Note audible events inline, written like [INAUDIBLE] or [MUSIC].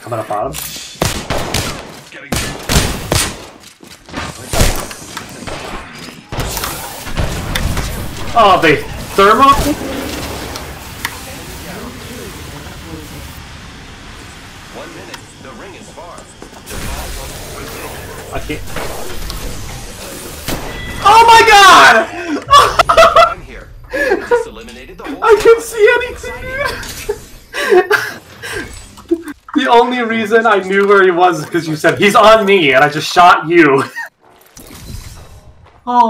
Coming up bottom. Oh, they thermo. One minute. The ring is far. I can't. Oh my god! [LAUGHS] I'm here. Just eliminated the whole. I can see anything. [LAUGHS] [LAUGHS] only reason I knew where he was is because you said he's on me, and I just shot you. [LAUGHS] oh